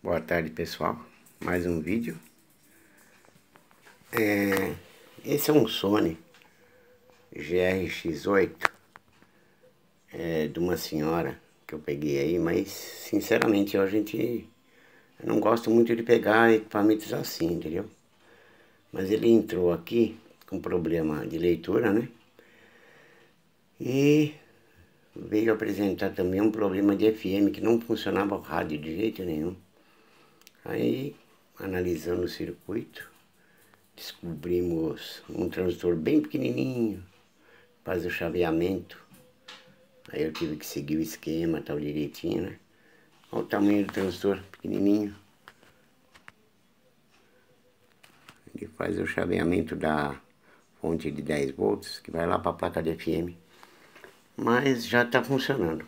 Boa tarde pessoal, mais um vídeo é, Esse é um Sony GRX8 é, De uma senhora que eu peguei aí Mas sinceramente a gente eu não gosto muito de pegar equipamentos assim, entendeu? Mas ele entrou aqui com problema de leitura, né? E veio apresentar também um problema de FM que não funcionava o rádio de jeito nenhum. Aí, analisando o circuito, descobrimos um transistor bem pequenininho, faz o chaveamento. Aí eu tive que seguir o esquema, tal direitinho, né? Olha o tamanho do transistor, pequenininho. Ele faz o chaveamento da fonte de 10 volts, que vai lá para a placa de FM. Mas já está funcionando.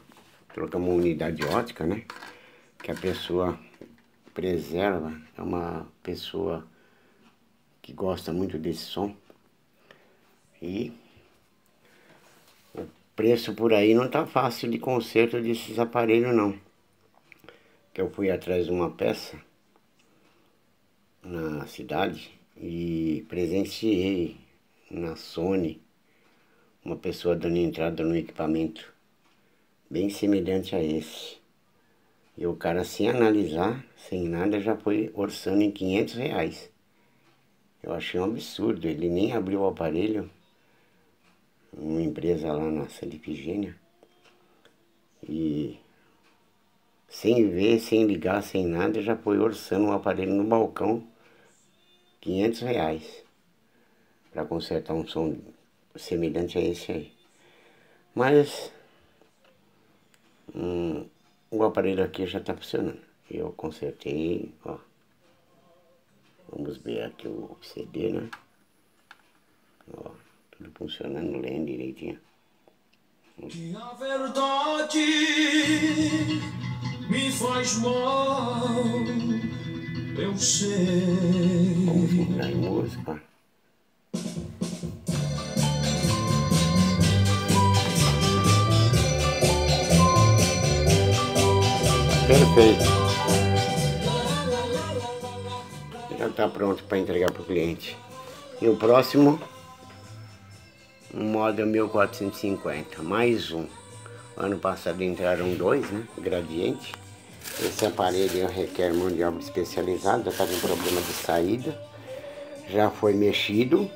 Trocamos uma unidade ótica, né? Que a pessoa preserva, é uma pessoa que gosta muito desse som. E o preço por aí não tá fácil de conserto desses aparelhos não. Que eu fui atrás de uma peça na cidade e presenciei na Sony uma pessoa dando entrada no equipamento bem semelhante a esse. E o cara, sem analisar, sem nada, já foi orçando em 500 reais. Eu achei um absurdo, ele nem abriu o aparelho, uma empresa lá na Salipigênia, e sem ver, sem ligar, sem nada, já foi orçando o aparelho no balcão, 500 reais, para consertar um som semelhante a esse aí. Mas, hum, o aparelho aqui já está funcionando. Eu consertei, ó. Vamos ver aqui o CD, né? Ó, tudo funcionando, lendo direitinho. Que a verdade me faz mal, eu sei. Vamos mudar em música. Perfeito. Já está pronto para entregar para o cliente. E o próximo, um Model 1450, mais um. Ano passado entraram dois, né? Gradiente. Esse aparelho requer mão de obra especializada, está com problema de saída. Já foi mexido,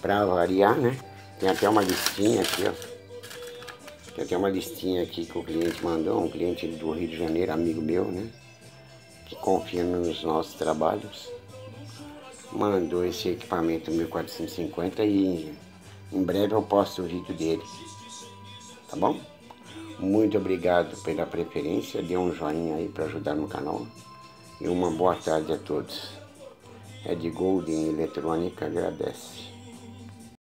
para variar, né? Tem até uma listinha aqui, ó. Tem até uma listinha aqui que o cliente mandou, um cliente do Rio de Janeiro, amigo meu, né? Que confia nos nossos trabalhos. Mandou esse equipamento 1450 e em breve eu posto o vídeo dele. Tá bom? Muito obrigado pela preferência, dê um joinha aí para ajudar no canal. E uma boa tarde a todos. É de Golden Eletrônica agradece.